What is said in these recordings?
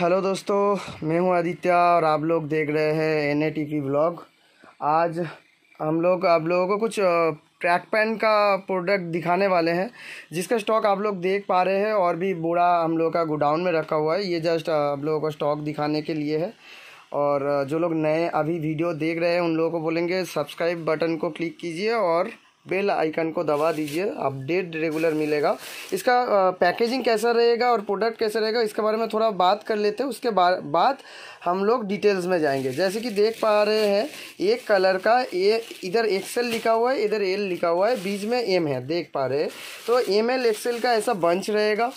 Hello दोस्तों, मैं हूँ आदित्य और आप लोग देख रहे हैं एन ए ब्लॉग आज हम लोग, आप लोगों को कुछ ट्रैक पैन का प्रोडक्ट दिखाने वाले हैं, जिसका स्टॉक आप लोग देख पा रहे हैं और भी बूढ़ा हम लोग का गोडाउन में रखा हुआ है। ये जस्ट आप लोगों को स्टॉक दिखाने के लिए है। और जो लोग नए अभी वीडियो देख रहे हैं, उन लोगों को बोलेंगे सब्सक्राइब बटन को क्लिक कीजिए और बेल आइकन को दबा दीजिए, अपडेट रेगुलर मिलेगा। इसका पैकेजिंग कैसा रहेगा और प्रोडक्ट कैसा रहेगा, इसके बारे में थोड़ा बात कर लेते हैं। उसके बाद हम लोग डिटेल्स में जाएँगे। जैसे कि देख पा रहे हैं, एक कलर का, ए, इधर एक्सेल लिखा हुआ है, इधर एल लिखा हुआ है, बीच में एम है, देख पा रहे हैं। तो एम एल एक्सेल का ऐसा बंच रहेगा।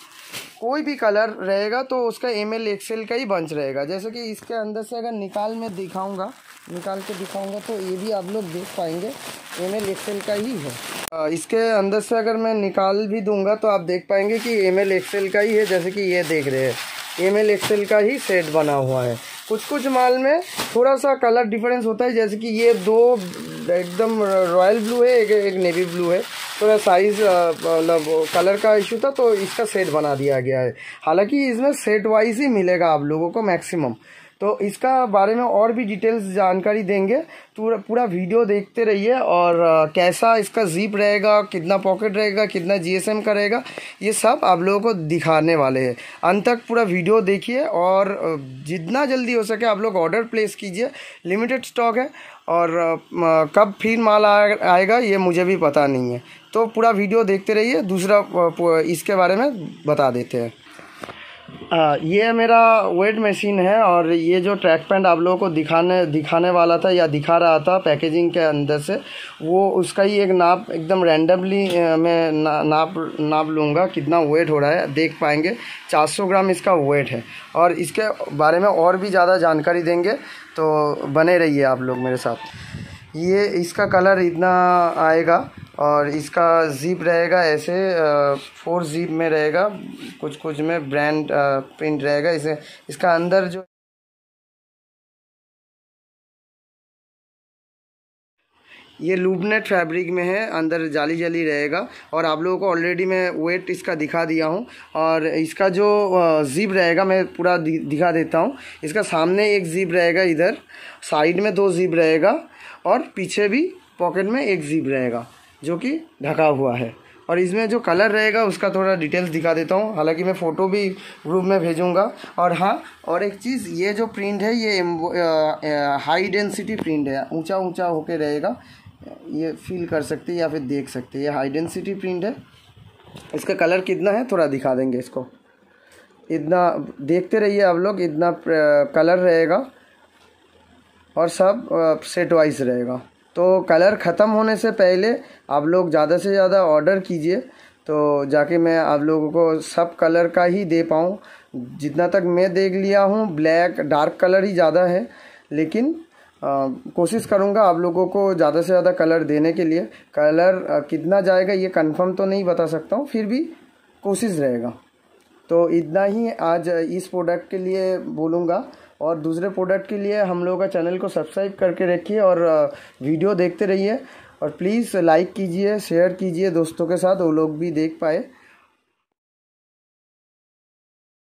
कोई भी कलर रहेगा तो उसका एम एल एक्सेल का ही बंच रहेगा। जैसे कि इसके अंदर से अगर निकाल में दिखाऊँगा निकाल के दिखाऊँगा तो ये भी आप लोग देख पाएँगे। एम एल एक्सेल का ही है। इसके अंदर से अगर मैं निकाल भी दूँगा तो आप देख पाएँगे कि एम एल एक्सेल का ही है, जैसे कि ये देख रहे हैं। एम एल एक्सेल का ही सेट बना हुआ है। कुछ कुछ माल में थोड़ा सा कलर डिफरेंस होता है, जैसे कि ये दो एकदम रॉयल ब्लू है, एक एक नेवी ब्लू है। थोड़ा साइज़ मतलब कलर का इशू था तो इसका सेट बना दिया गया है। हालाँकि इसमें सेट वाइज ही मिलेगा आप लोगों को मैक्सिमम तो इसका बारे में और भी डिटेल्स जानकारी देंगे। पूरा पूरा वीडियो देखते रहिए और कैसा इसका जीप रहेगा, कितना पॉकेट रहेगा, कितना जीएसएम का रहेगा, ये सब आप लोगों को दिखाने वाले हैं। अंत तक पूरा वीडियो देखिए और जितना जल्दी हो सके आप लोग ऑर्डर प्लेस कीजिए। लिमिटेड स्टॉक है और कब फिर माल आएगा ये मुझे भी पता नहीं है। तो पूरा वीडियो देखते रहिए। दूसरा इसके बारे में बता देते हैं। आ, ये मेरा वेट मशीन है और ये जो ट्रैक पैंट आप लोगों को दिखाने दिखाने वाला था या दिखा रहा था पैकेजिंग के अंदर से वो उसका ही एक नाप एकदम रैंडमली मैं ना, नाप नाप लूँगा कितना वेट हो रहा है देख पाएँगे। 400 ग्राम इसका वेट है। और इसके बारे में और भी ज़्यादा जानकारी देंगे तो बने रहिए आप लोग मेरे साथ। ये इसका कलर इतना आएगा। और इसका ज़ीप रहेगा ऐसे फोर ज़ीप में रहेगा, कुछ कुछ में ब्रांड प्रिंट रहेगा। इसे, इसका अंदर जो ये लूबनेट फैब्रिक में है, अंदर जाली जाली रहेगा। और आप लोगों को ऑलरेडी मैं वेट इसका दिखा दिया हूँ। और इसका जो ज़ीप रहेगा, मैं पूरा दिखा देता हूँ। इसका सामने एक ज़ीप रहेगा इधर साइड में दो ज़ीप रहेगा, और पीछे भी पॉकेट में एक ज़ीप रहेगा। जो कि ढका हुआ है। और इसमें जो कलर रहेगा, उसका थोड़ा डिटेल्स दिखा देता हूँ। हालाँकि मैं फ़ोटो भी ग्रुप में भेजूँगा। और हाँ और एक चीज़, ये जो प्रिंट है, ये हाई डेंसिटी प्रिंट है। ऊँचा ऊँचा होके रहेगा। ये फील कर सकते या फिर देख सकते ये हाई डेंसिटी प्रिंट है। इसका कलर कितना है, थोड़ा दिखा देंगे इसको। इतना, देखते रहिए आप लोग, इतना कलर रहेगा। और सब सेट वाइज रहेगा। तो कलर ख़त्म होने से पहले आप लोग ज़्यादा से ज़्यादा ऑर्डर कीजिए। तो जाके मैं आप लोगों को सब कलर का ही दे पाऊँ। जितना तक मैं देख लिया हूँ ब्लैक डार्क कलर ही ज़्यादा है। लेकिन कोशिश करूँगा आप लोगों को ज़्यादा से ज़्यादा कलर देने के लिए। कलर आ, कितना जाएगा ये कंफर्म तो नहीं बता सकता हूँ फिर भी कोशिश रहेगा। तो इतना ही आज इस प्रोडक्ट के लिए बोलूँगा। और दूसरे प्रोडक्ट के लिए हम लोगों का चैनल को सब्सक्राइब करके रखिए और वीडियो देखते रहिए। और प्लीज़ लाइक कीजिए शेयर कीजिए दोस्तों के साथ, वो लोग भी देख पाए।